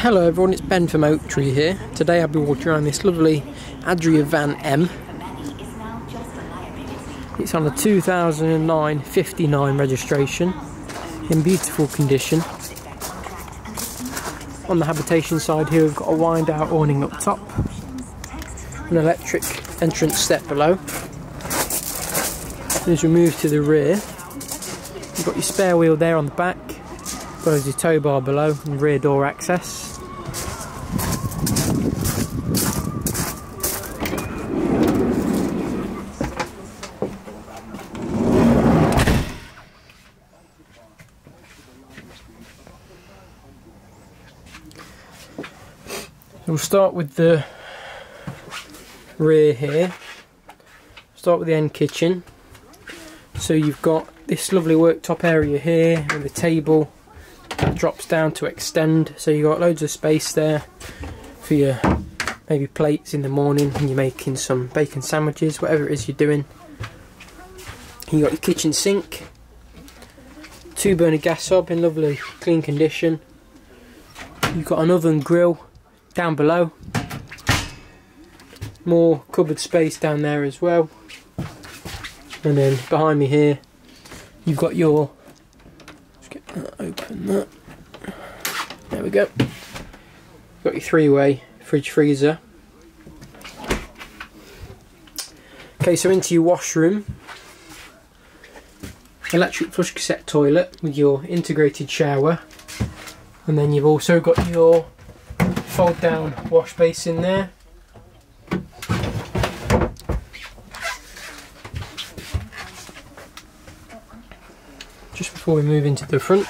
Hello everyone, it's Ben from Oak Tree here. Today I'll be walking around this lovely Adria Van M. It's on a 2009 59 registration in beautiful condition. On the habitation side here we've got a wind out awning up top, an electric entrance step below. As we move to the rear, you've got your spare wheel there on the back, as your tow bar below and rear door access. we'll start with the rear here. Start with the end kitchen. So you've got this lovely worktop area here with a table drops down to extend. So you've got loads of space there for your maybe plates in the morning when you're making some bacon sandwiches, whatever it is you're doing. You got your kitchen sink, two burner gas hob in lovely clean condition. You've got an oven grill down below. More cupboard space down there as well. And then behind me here, you've got your. Let's get that open. That. There we go. Got your three-way fridge freezer. Okay, so into your washroom. Electric flush cassette toilet with your integrated shower. And then you've also got your fold down wash basin there. Just before we move into the front,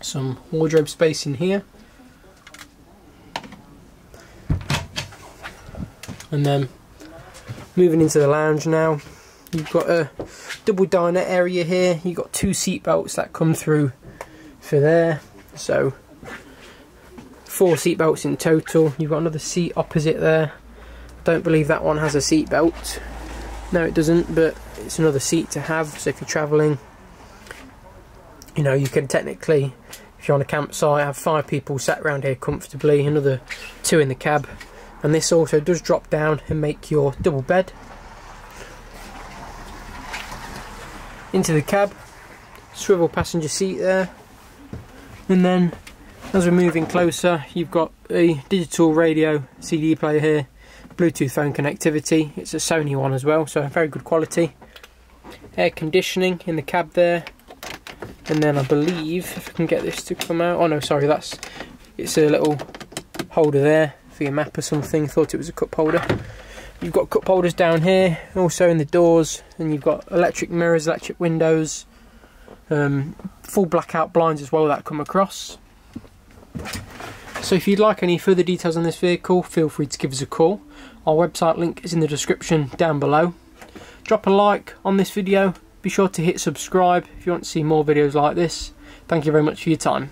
some wardrobe space in here. And then moving into the lounge now, you've got a double diner area here. You've got two seat belts that come through for there. So four seat belts in total. You've got another seat opposite there. I don't believe that one has a seat belt. No, it doesn't, but it's another seat to have. So if you're travelling, you know, you can technically, if you're on a campsite, have five people sat around here comfortably, another two in the cab. And this also does drop down and make your double bed. Into the cab, swivel passenger seat there. And then as we're moving closer, you've got a digital radio CD player here, Bluetooth phone connectivity. It's a Sony one as well, so very good quality. Air conditioning in the cab there. And then I believe, if I can get this to come out, oh no, sorry, that's, it's a little holder there for your map or something. Thought it was a cup holder. You've got cup holders down here, also in the doors, and you've got electric mirrors, electric windows, um, full blackout blinds as well that come across. So if you'd like any further details on this vehicle, feel free to give us a call. Our website link is in the description down below. Drop a like on this video. Be sure to hit subscribe if you want to see more videos like this. Thank you very much for your time.